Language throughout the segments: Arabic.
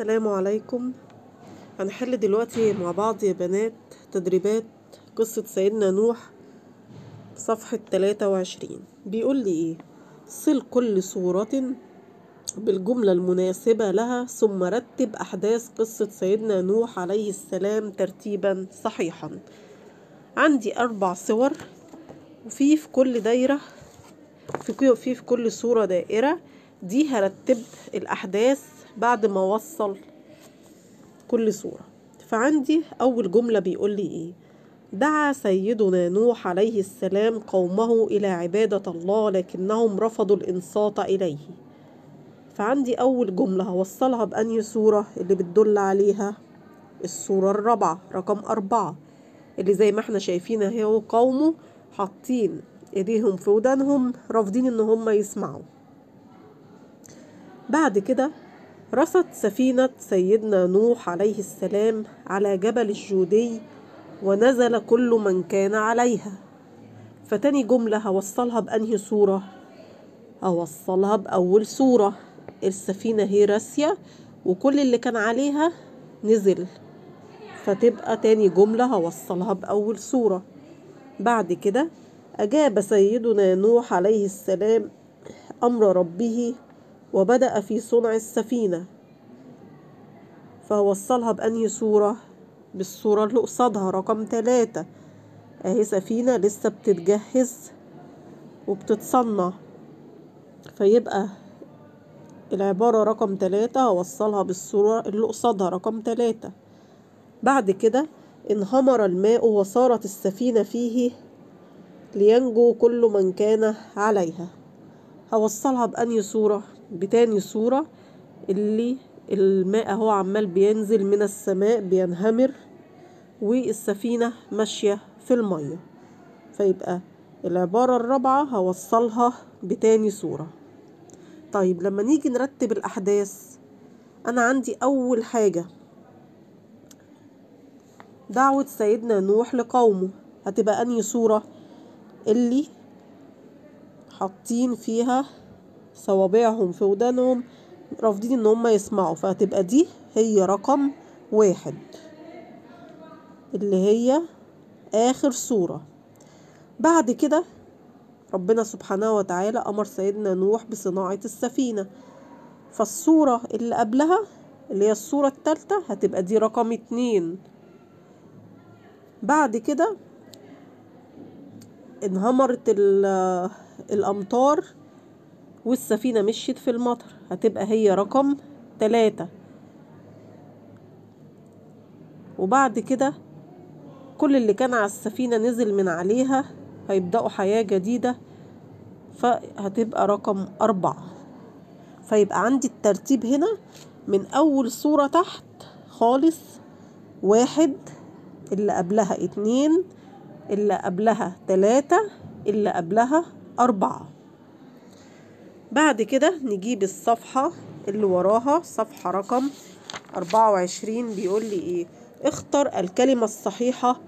السلام عليكم. هنحل دلوقتي مع بعض يا بنات تدريبات قصة سيدنا نوح صفحة 23 بيقول لي إيه؟ صل كل صورة بالجملة المناسبة لها ثم رتب أحداث قصة سيدنا نوح عليه السلام ترتيبا صحيحا. عندي أربع صور وفي في كل دايرة في في كل صورة دائرة. دي هرتب الأحداث بعد ما أوصل كل صورة. فعندي أول جملة بيقول لي إيه؟ دعا سيدنا نوح عليه السلام قومه إلى عبادة الله لكنهم رفضوا الإنصات إليه. فعندي أول جملة هوصلها بأنهي صورة؟ اللي بتدل عليها الصورة الرابعة رقم أربعة. اللي زي ما إحنا شايفين أهي قومه حاطين إيديهم في ودانهم رافضين إن هم يسمعوا. بعد كده رست سفينة سيدنا نوح عليه السلام على جبل الجودي ونزل كل من كان عليها. فتاني جملة هوصلها بأنهي صورة؟ هوصلها بأول صورة. السفينة هي راسية وكل اللي كان عليها نزل. فتبقى تاني جملة هوصلها بأول صورة. بعد كده أجاب سيدنا نوح عليه السلام أمر ربه وبدأ في صنع السفينة فهوصلها بأنهي صورة بالصورة اللي قصادها رقم تلاتة. أهي سفينة لسه بتتجهز وبتتصنع. فيبقى العبارة رقم تلاتة هوصلها بالصورة اللي قصادها رقم تلاتة. بعد كده انهمر الماء وصارت السفينة فيه لينجو كل من كان عليها. هوصلها بأنهي صورة بتاني صورة اللي الماء هو عمال بينزل من السماء بينهمر والسفينة ماشية في المية. فيبقى العبارة الرابعة هوصلها بتاني صورة. طيب لما نيجي نرتب الأحداث أنا عندي أول حاجة. دعوة سيدنا نوح لقومه. هتبقى أنهي صورة؟ اللي حاطين فيها صوابعهم في ودانهم رافضين إن هم يسمعوا فهتبقى دي هي رقم واحد اللي هي آخر صورة بعد كده ربنا سبحانه وتعالى أمر سيدنا نوح بصناعة السفينة. فالصورة اللي قبلها اللي هي الصورة التالتة هتبقى دي رقم اتنين. بعد كده انهمرت الأمطار والسفينة مشيت في المطر. هتبقى هي رقم تلاتة. وبعد كده كل اللي كان على السفينة نزل من عليها هيبدأوا حياة جديدة فهتبقى رقم أربعة. فيبقى عندي الترتيب هنا من أول صورة تحت خالص واحد اللي قبلها اتنين اللي قبلها تلاتة اللي قبلها أربعة. بعد كده نجيب الصفحة اللي وراها صفحة رقم أربعة وعشرين بيقول لي إيه؟ اختر الكلمة الصحيحة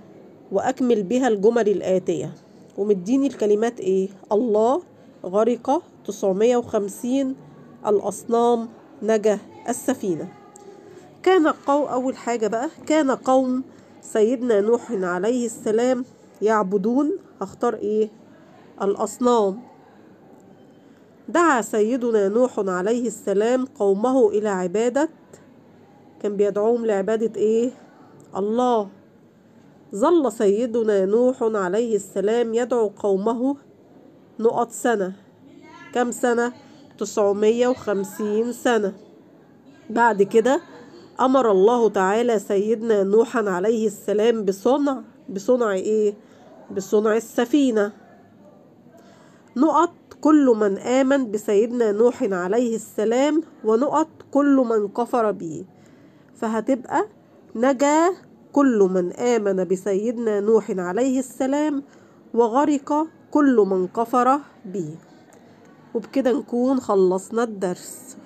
وأكمل بها الجمل الآتية. ومديني الكلمات إيه؟ الله غرق تسعمية وخمسين الأصنام نجا السفينة. كان قو أول حاجة بقى كان قوم سيدنا نوح عليه السلام يعبدون هختار إيه؟ الأصنام. دعا سيدنا نوح عليه السلام قومه إلى عبادة كان بيدعوهم لعبادة إيه؟ الله ظل سيدنا نوح عليه السلام يدعو قومه نقط سنة كم سنة؟ تسعمية وخمسين سنة بعد كده أمر الله تعالى سيدنا نوحا عليه السلام بصنع بصنع إيه؟ بصنع السفينة نقط كل من آمن بسيدنا نوح عليه السلام ونقط كل من كفر به. فهتبقى نجا كل من آمن بسيدنا نوح عليه السلام وغرق كل من كفر به. وبكده نكون خلصنا الدرس.